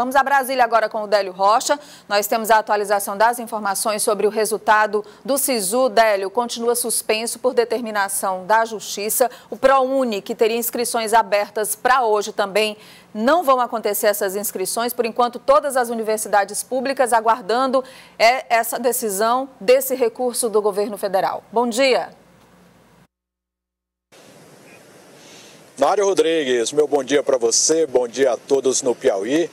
Vamos a Brasília agora com o Délio Rocha. Nós temos a atualização das informações sobre o resultado do SISU. Délio continua suspenso por determinação da Justiça. O ProUni, que teria inscrições abertas para hoje também, não vão acontecer essas inscrições. Por enquanto, todas as universidades públicas aguardando é, essa decisão desse recurso do governo federal. Bom dia. Mário Rodrigues, meu bom dia para você, bom dia a todos no Piauí.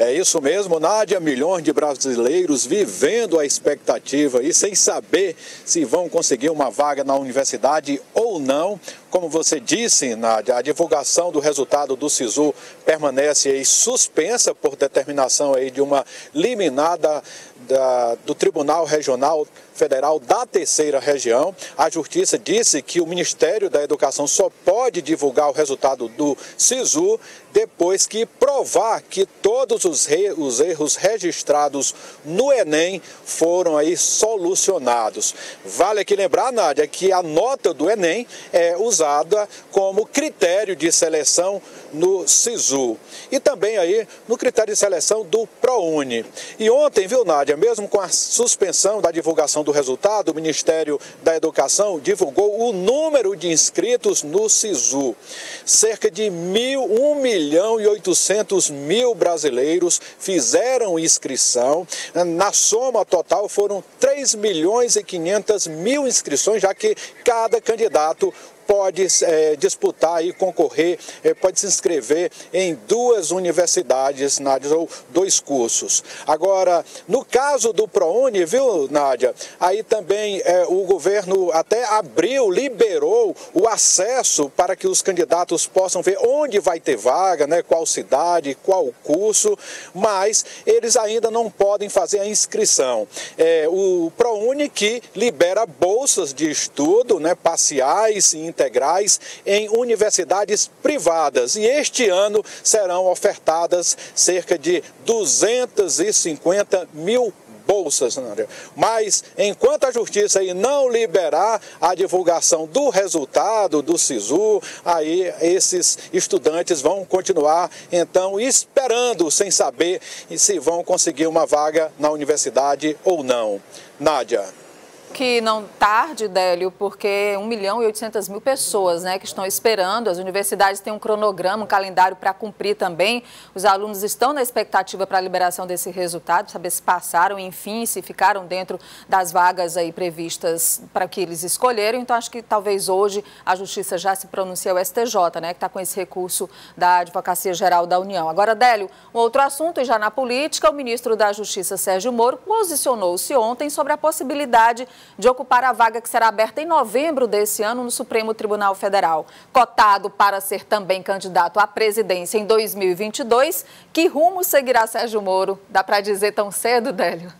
É isso mesmo, Nádia, milhões de brasileiros vivendo a expectativa e sem saber se vão conseguir uma vaga na universidade ou não. Como você disse, Nádia, a divulgação do resultado do SISU permanece aí suspensa por determinação aí de uma liminada da, do Tribunal Regional Federal da Terceira Região. A Justiça disse que o Ministério da Educação só pode divulgar o resultado do SISU depois que provar que todos os, erros registrados no Enem foram aí solucionados. Vale aqui lembrar, Nádia, que a nota do Enem é usada como critério de seleção no SISU e também aí no critério de seleção do ProUni. E ontem, viu, Nádia, mesmo com a suspensão da divulgação do resultado, o Ministério da Educação divulgou o número de inscritos no SISU. Cerca de mil, 1 milhão e 800 mil brasileiros fizeram inscrição. Na soma total foram 3 milhões e 500 mil inscrições, já que cada candidato pode é, disputar e concorrer, é, pode se inscrever em duas universidades, Nádia, ou dois cursos. Agora, no caso do ProUni, viu, Nádia, aí também é, o governo até abriu, liberou o acesso para que os candidatos possam ver onde vai ter vaga, né, qual cidade, qual curso, mas eles ainda não podem fazer a inscrição. É, o ProUni que libera bolsas de estudo, né, parciais e integrais em universidades privadas. E este ano serão ofertadas cerca de 250 mil bolsas. Mas enquanto a justiça aí não liberar a divulgação do resultado do SISU, aí esses estudantes vão continuar então esperando sem saber se vão conseguir uma vaga na universidade ou não. Nádia que não tarde, Délio, porque 1 milhão e 800 mil pessoas né, que estão esperando. As universidades têm um cronograma, um calendário para cumprir também. Os alunos estão na expectativa para a liberação desse resultado, saber se passaram, enfim, se ficaram dentro das vagas aí previstas para que eles escolheram. Então, acho que talvez hoje a Justiça já se pronuncie, o STJ, né, que está com esse recurso da Advocacia Geral da União. Agora, Délio, um outro assunto, e já na política, o ministro da Justiça, Sérgio Moro, posicionou-se ontem sobre a possibilidade de ocupar a vaga que será aberta em novembro desse ano no Supremo Tribunal Federal. Cotado para ser também candidato à presidência em 2022, que rumo seguirá Sérgio Moro? Dá para dizer tão cedo, Délio?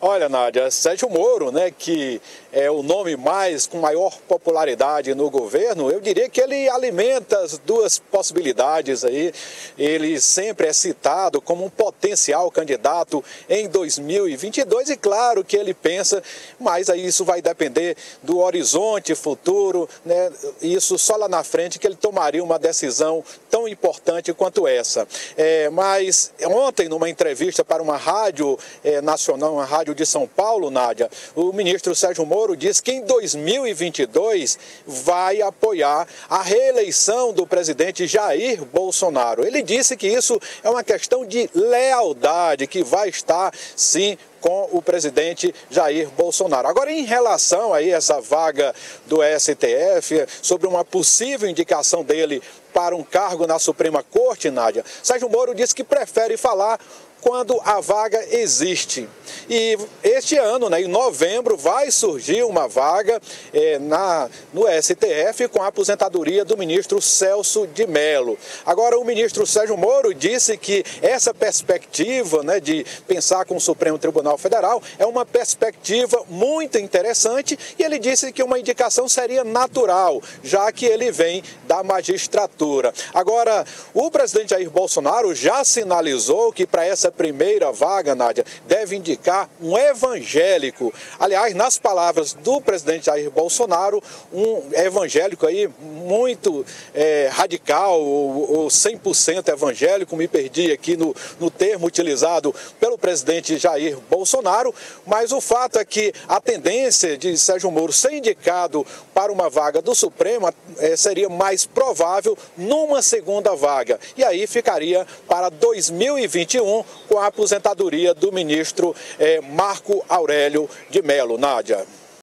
Olha, Nádia, Sérgio Moro, né, que é o nome mais com maior popularidade no governo, eu diria que ele alimenta as duas possibilidades aí. Ele sempre é citado como um potencial candidato em 2022 e claro que ele pensa, mas aí isso vai depender do horizonte futuro, né? Isso só lá na frente que ele tomaria uma decisão tão importante quanto essa. É, mas ontem, numa entrevista para uma rádio é, nacional, uma rádio de São Paulo, Nádia, o ministro Sérgio Moro diz que em 2022 vai apoiar a reeleição do presidente Jair Bolsonaro. Ele disse que isso é uma questão de lealdade, que vai estar sim com o presidente Jair Bolsonaro. Agora, em relação a essa vaga do STF, sobre uma possível indicação dele para um cargo na Suprema Corte, Nádia, Sérgio Moro disse que prefere falar quando a vaga existe. E este ano, né, em novembro, vai surgir uma vaga é, na, no STF com a aposentadoria do ministro Celso de Mello. Agora, o ministro Sérgio Moro disse que essa perspectiva né, de pensar com o Supremo Tribunal Federal é uma perspectiva muito interessante e ele disse que uma indicação seria natural, já que ele vem da magistratura. Agora, o presidente Jair Bolsonaro já sinalizou que para essa essa primeira vaga, Nádia, deve indicar um evangélico. Aliás, nas palavras do presidente Jair Bolsonaro, um evangélico aí muito é, radical, ou, ou 100% evangélico, me perdi aqui no, no termo utilizado pelo presidente Jair Bolsonaro, mas o fato é que a tendência de Sérgio Moro ser indicado para uma vaga do Supremo é, seria mais provável numa segunda vaga. E aí ficaria para 2021 com a aposentadoria do ministro eh, Marco Aurélio de Melo. Nádia.